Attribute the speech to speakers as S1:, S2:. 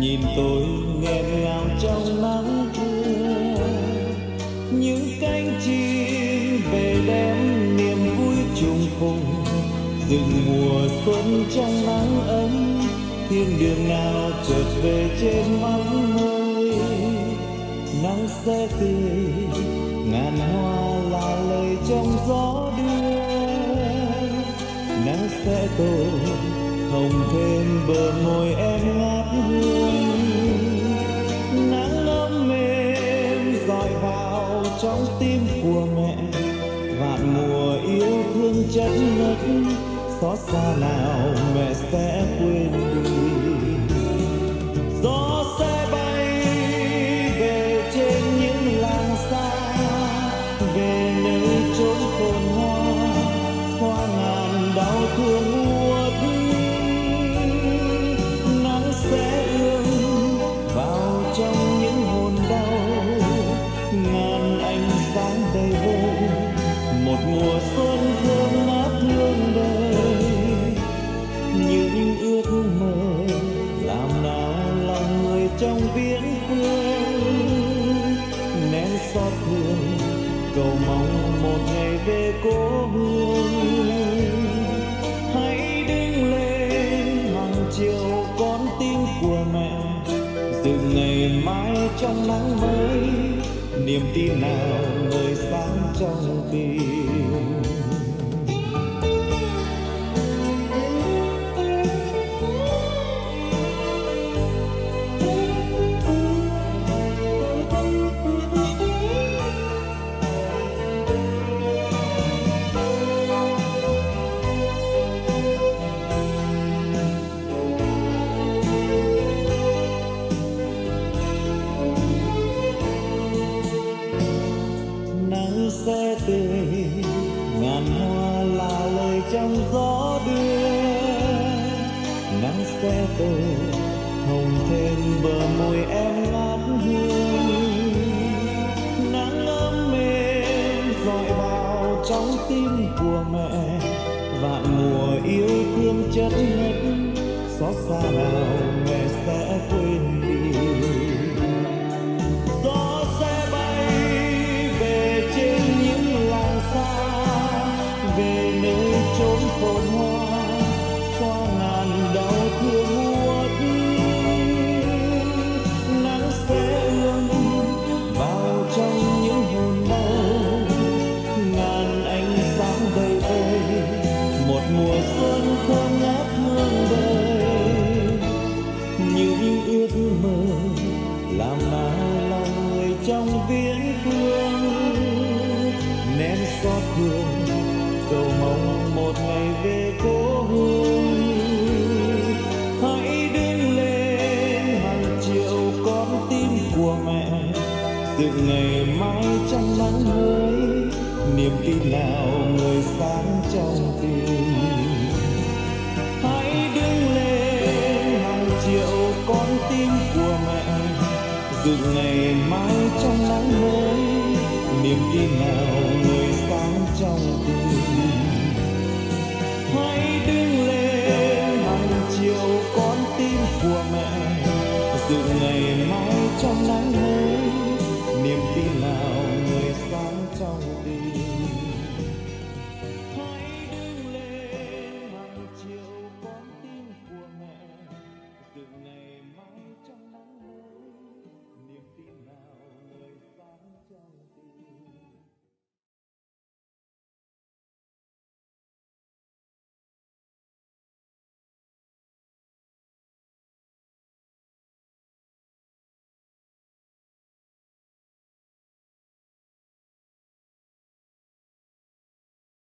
S1: nhìn tôi nghe ngào trong nắng trưa những cánh chim về đem niềm vui trùng cùng rừng mùa xuân trong nắng ấm, thiên đường nào chợt về trên móng môi nắng sẽ tươi ngàn hoa là lời trong gió đưa. Nắng sẽ tôi hồng thêm bờ môi em ngát hương. Nắng ấm mềm dọi vào trong tim của mẹ. Vạn mùa yêu thương chất ngất, xót xa nào mẹ sẽ quên đi. Cầu mong một ngày về cố hương. Hãy đứng lên, hàng chiều con tim của mẹ. Dựng ngày mai trong nắng mới, niềm tin nào người sáng trong tim. Gió đưa. Nắng sẽ tô hồng thêm bờ môi em ngát hương nắng ấm mềm dọi vào trong tim của mẹ. Vạn mùa yêu thương chất ngất, xót xa nào mẹ sẽ quên đi. Gió sẽ bay về trên những làng xa, về nơi phồn hoa hoa ngàn đau thương uất nắng sẽ ươm vào trong những hồn đau ngàn ánh sáng đầy vơi một mùa xuân thơm ngát hương đời những ước mơ làm nào lòng người trong viễn phương nén xót thương cầu mong một ngày về cố hương. Hãy đứng lên hàng triệu con tim của mẹ. Dựng ngày mai trong nắng mới, niềm tin nào người sáng trong tim. Hãy đứng lên hàng triệu con tim của mẹ. Dựng ngày mai trong nắng mới, niềm tin nào người sáng trong từ ngày mai trong nắng mới niềm tin nào người sáng trong tim?